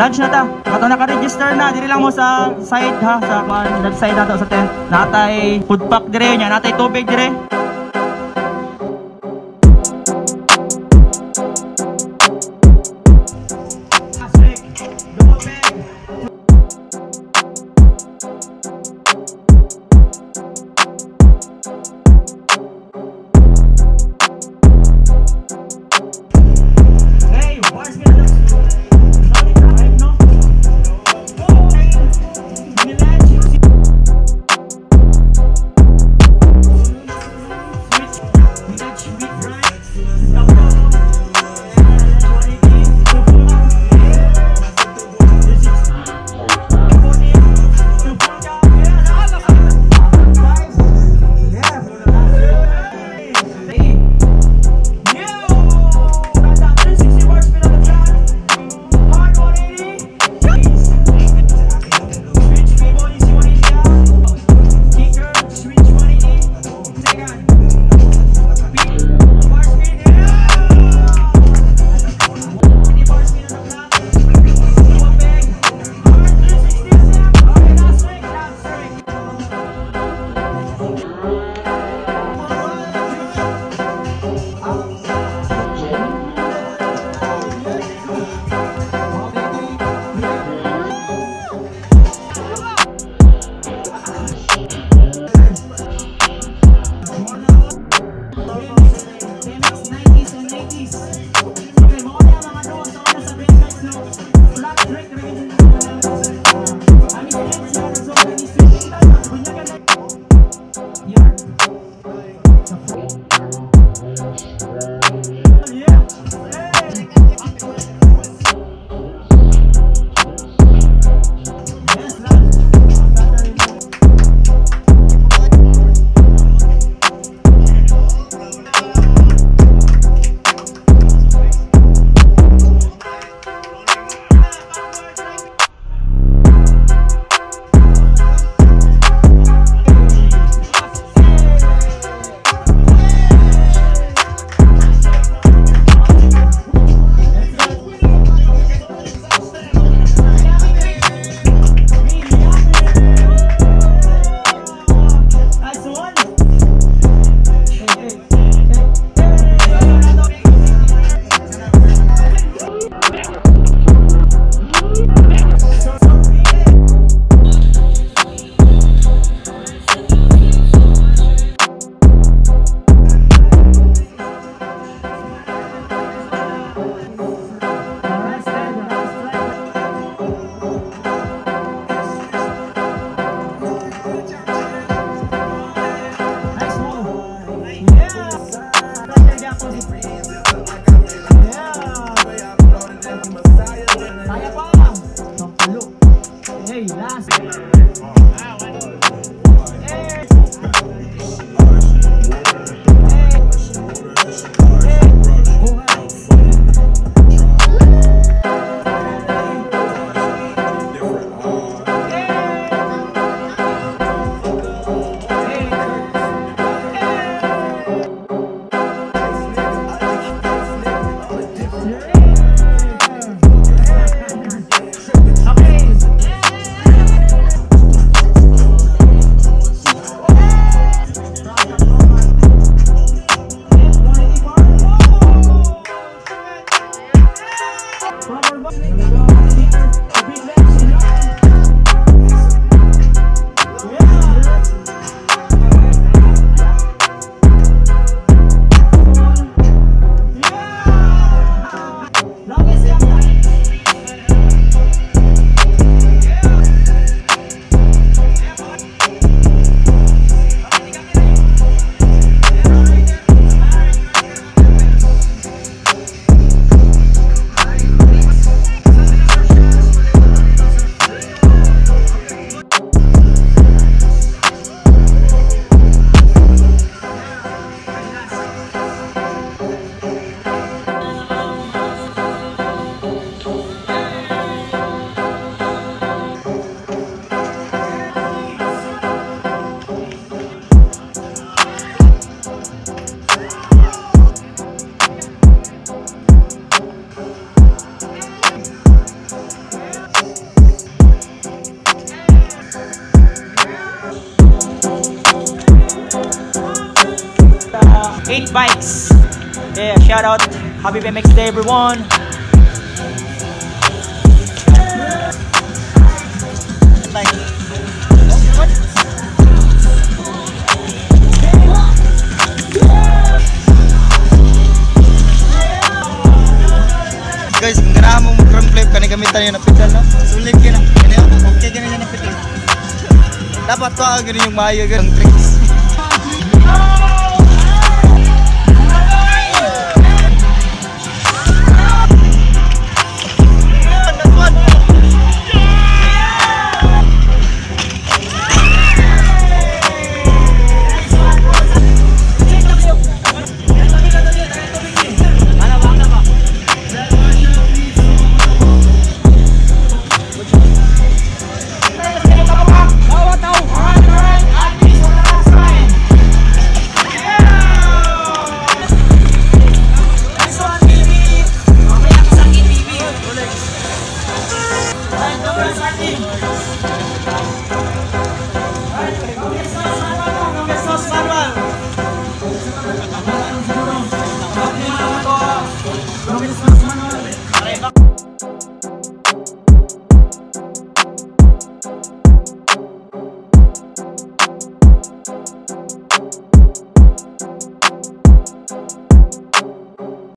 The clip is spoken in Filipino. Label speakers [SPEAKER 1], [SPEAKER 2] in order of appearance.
[SPEAKER 1] Lunch na ta. Kato naka-register na diri lang mo sa side ha sa kuan left side nato sa tent. Natay food pack dire nya, natay tubig dire. Shout out. Happy BMX Day everyone.
[SPEAKER 2] Guys, kung ganahan mo mag-front flip, kani gamitan yun na pedal na. Sulit na. Kani ako, okay ka na yan na pedal. Dapat to, ah, ganun yung maayo, ganun tricks. Thank you.